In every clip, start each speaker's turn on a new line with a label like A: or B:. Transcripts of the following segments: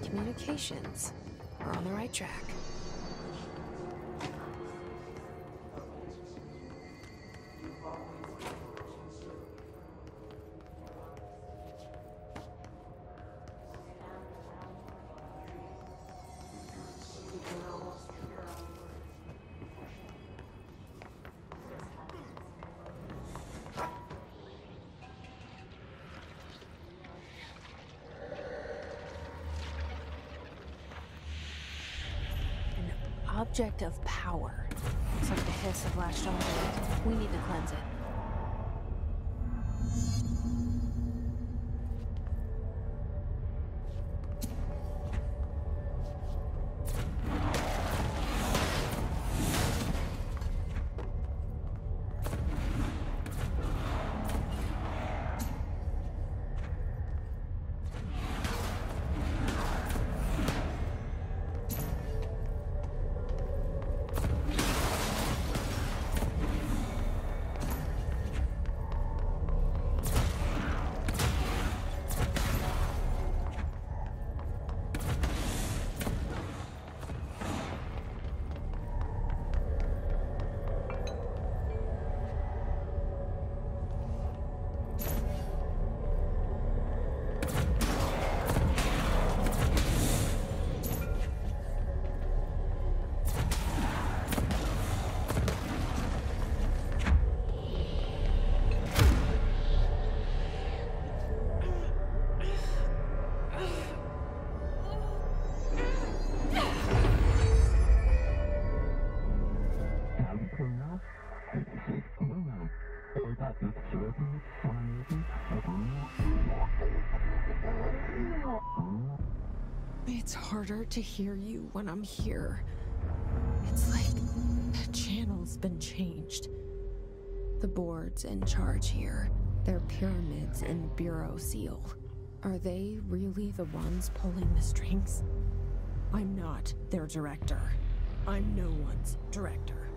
A: communications. We're on the right track. Object of power. Looks like the hiss have latched onto it. We need to cleanse it. Harder to hear you when I'm here. It's like the channel's been changed. The board's in charge here. They're pyramids and Bureau Seal. Are they really the ones pulling the strings? I'm not their director. I'm no one's director.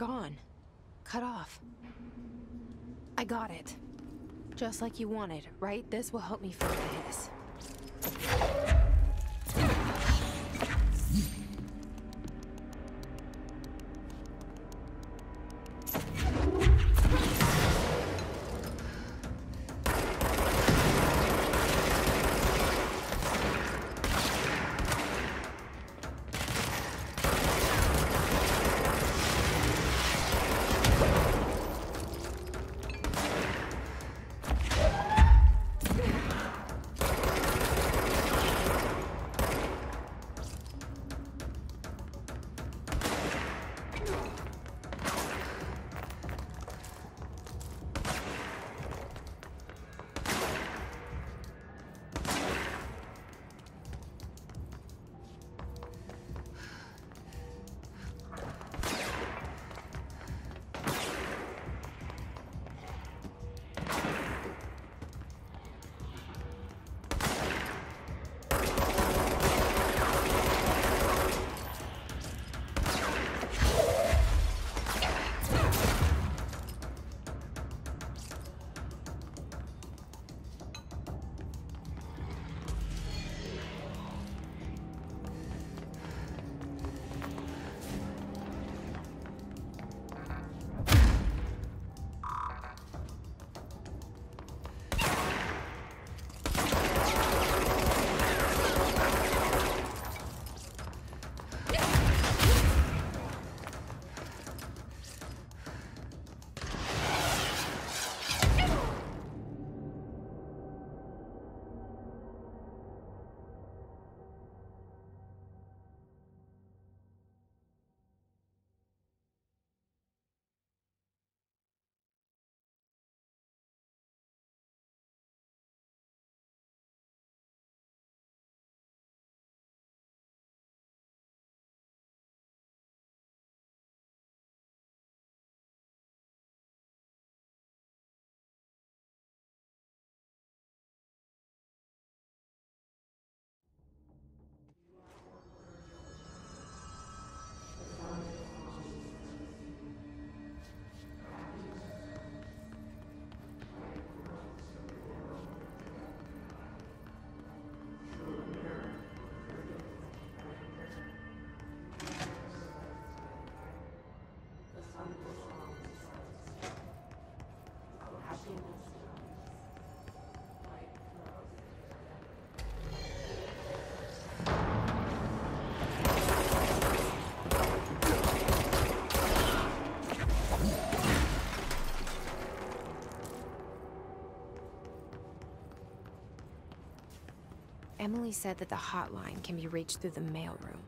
A: Gone. Cut off. I got it. Just like you wanted, right? This will help me find the Emily said that the hotline can be reached through the mailroom.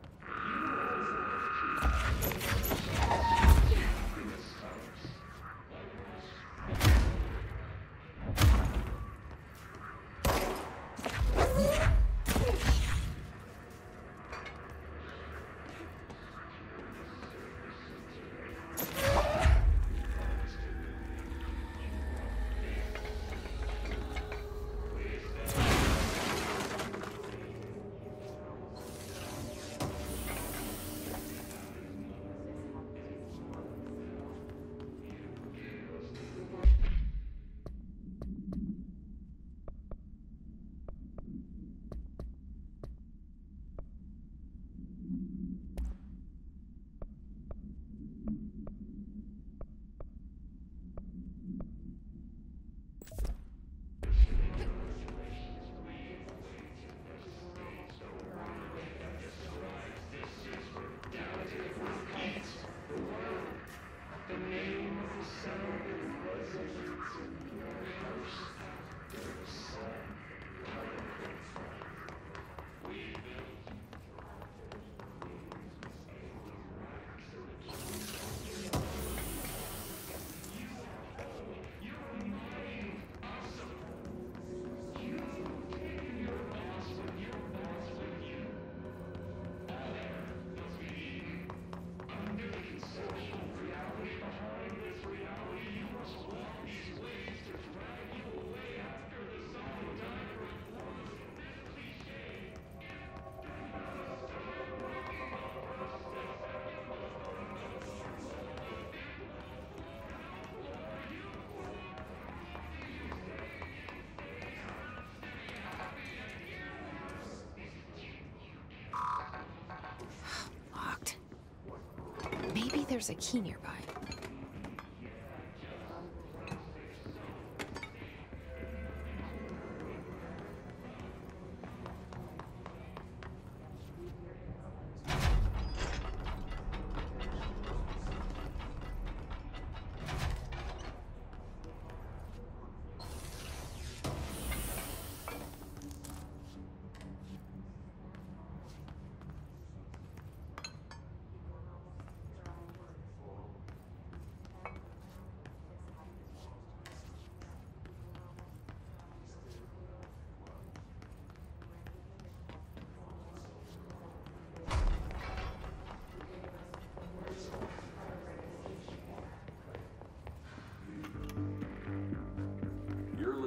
A: There's a key nearby.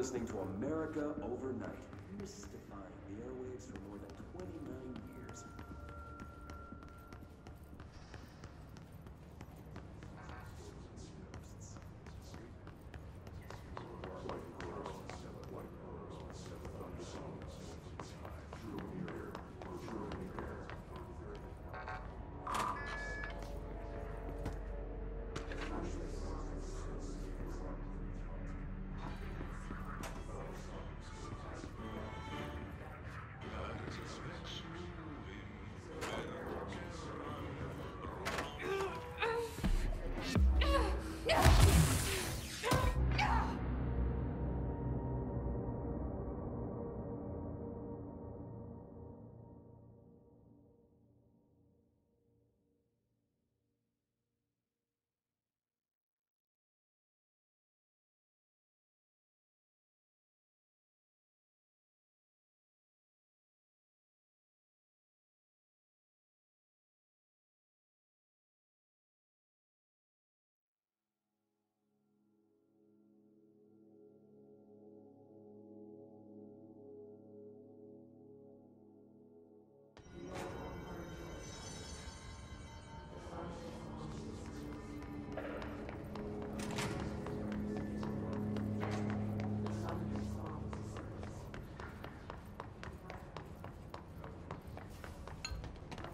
B: Listening to America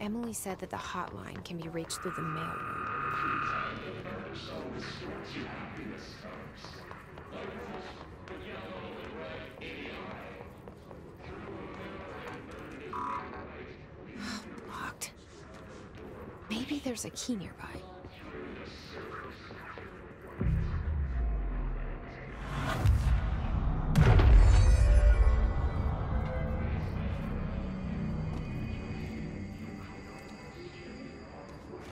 A: Emily said that the hotline can be reached through the mailroom. Locked. Maybe there's a key nearby.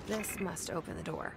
A: This must open the door.